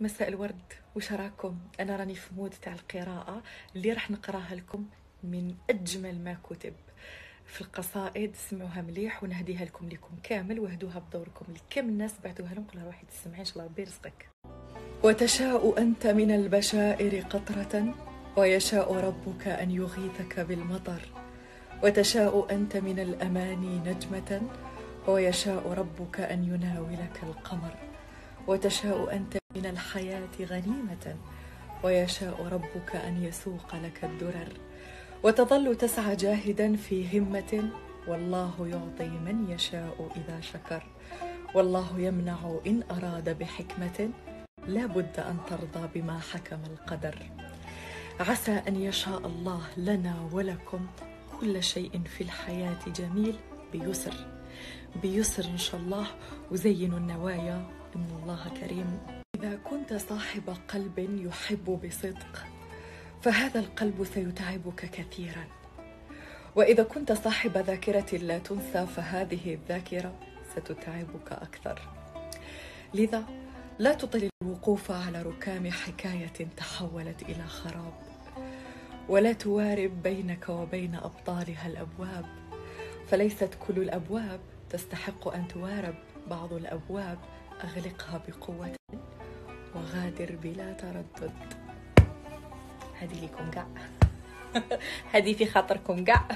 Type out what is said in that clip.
مساء الورد وش راكم أنا راني في مود تاع القراءة اللي راح نقراها لكم من أجمل ما كتب. في القصائد سمعوها مليح ونهديها لكم لكم كامل وهدوها بدوركم لكم الناس بعتوها لهم قولها روحي تسمعي إن شاء الله ربي يرزقك. وتشاء أنت من البشائر قطرة ويشاء ربك أن يغيثك بالمطر. وتشاء أنت من الأماني نجمة ويشاء ربك أن يناولك القمر. وتشاء أنت من الحياة غنيمة ويشاء ربك أن يسوق لك الدرر. وتظل تسعى جاهدا في همة والله يعطي من يشاء إذا شكر. والله يمنع إن أراد بحكمة لا بد أن ترضى بما حكم القدر. عسى أن يشاء الله لنا ولكم كل شيء في الحياة جميل بيسر. بيسر إن شاء الله وزينوا النوايا إن الله كريم. إذا كنت صاحب قلب يحب بصدق فهذا القلب سيتعبك كثيرا. وإذا كنت صاحب ذاكرة لا تنسى فهذه الذاكرة ستتعبك أكثر. لذا لا تطل الوقوف على ركام حكاية تحولت إلى خراب. ولا توارب بينك وبين أبطالها الأبواب. فليست كل الأبواب تستحق أن توارب. بعض الأبواب أغلقها بقوة. وغادر بلا تردد. هذه لكم قاع هذه في خاطركم قاع